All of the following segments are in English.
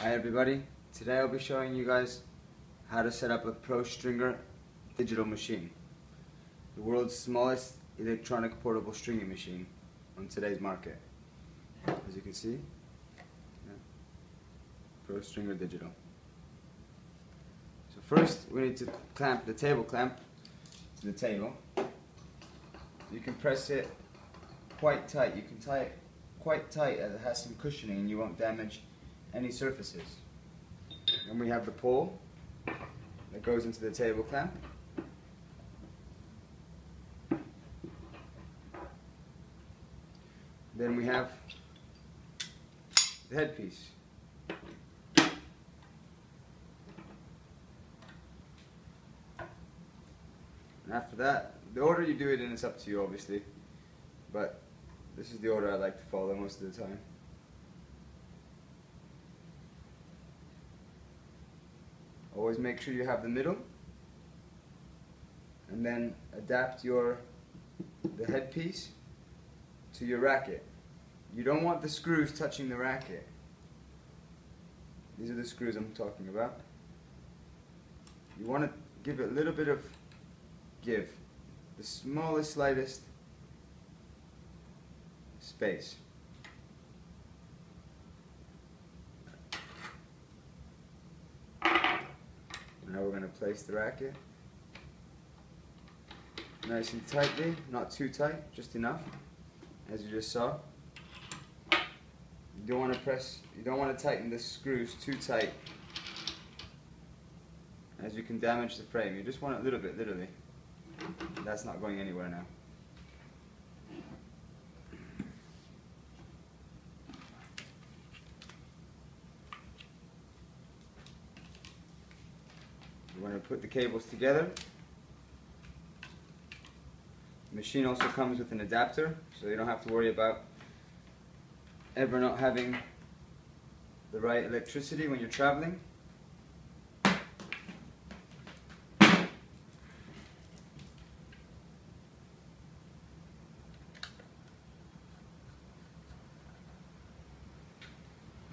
Hi everybody, today I'll be showing you guys how to set up a Pro Stringer digital machine. The world's smallest electronic portable stringing machine on today's market. As you can see, yeah. Pro Stringer Digital. So first we need to clamp the table clamp to the table. You can press it quite tight. You can tie it quite tight as it has some cushioning and you won't damage any surfaces. And we have the pole that goes into the table clamp. Then we have the headpiece. And after that, the order you do it in is up to you obviously, but this is the order I like to follow most of the time. Always make sure you have the middle and then adapt your the headpiece to your racket. You don't want the screws touching the racket. These are the screws I'm talking about. You want to give it a little bit of give. The smallest, slightest space. Now we're going to place the racket nice and tightly, not too tight, just enough, as you just saw. You don't want to press, you don't want to tighten the screws too tight, as you can damage the frame. You just want it a little bit, literally. That's not going anywhere now. We're going to put the cables together. The machine also comes with an adapter, so you don't have to worry about ever not having the right electricity when you're traveling.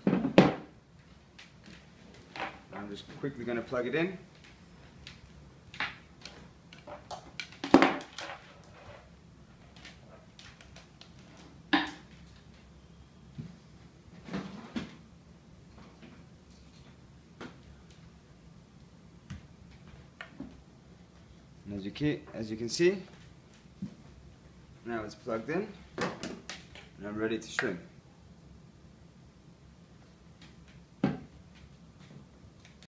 I'm just quickly going to plug it in. As you can, as you can see, now it's plugged in and I'm ready to string.